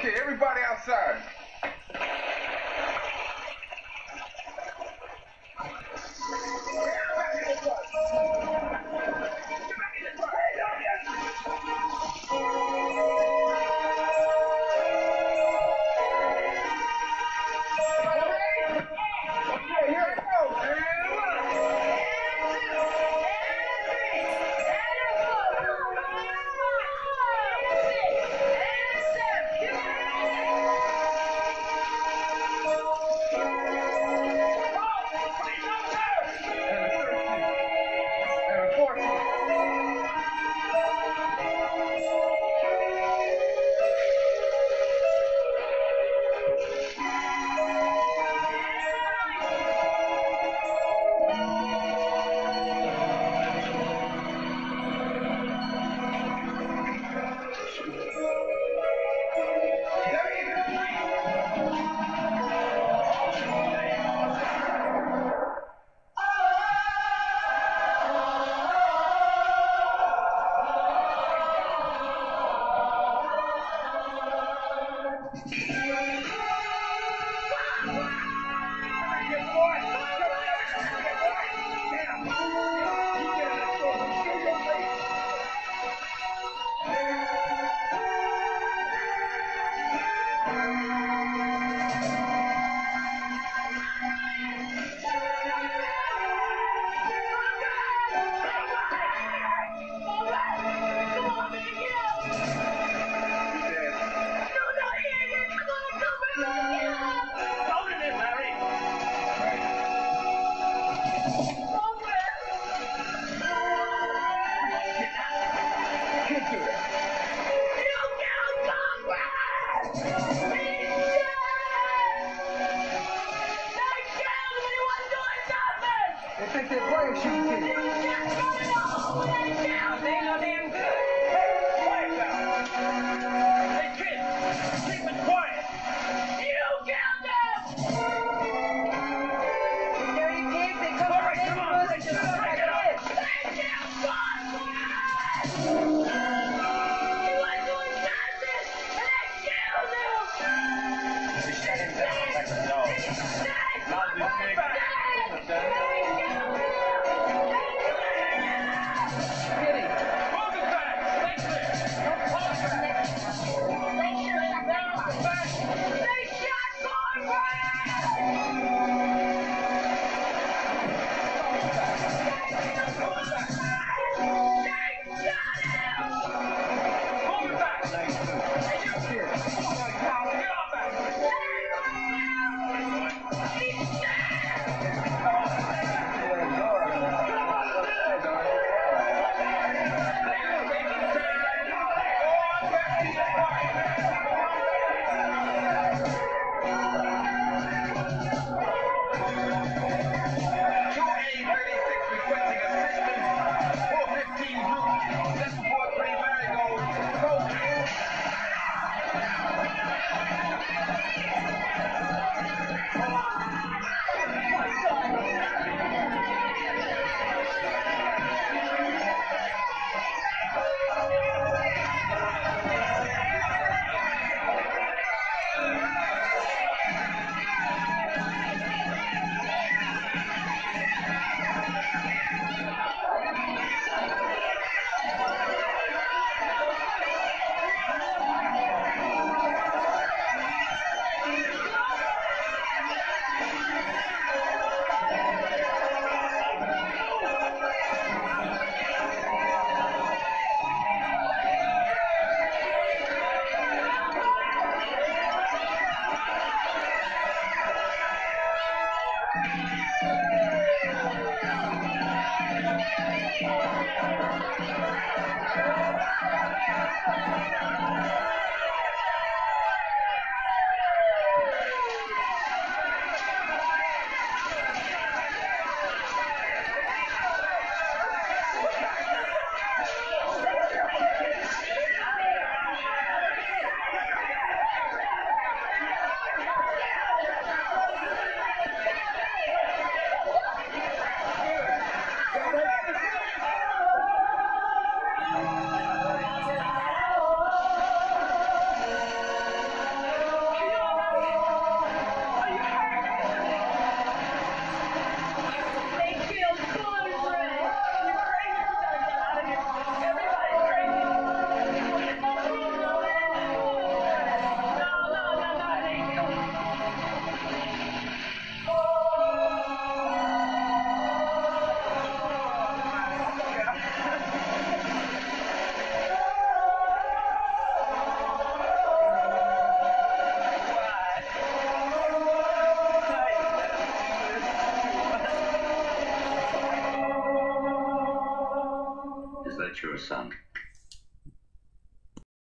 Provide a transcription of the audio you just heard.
Okay, everybody outside. Thank you. that you're a son.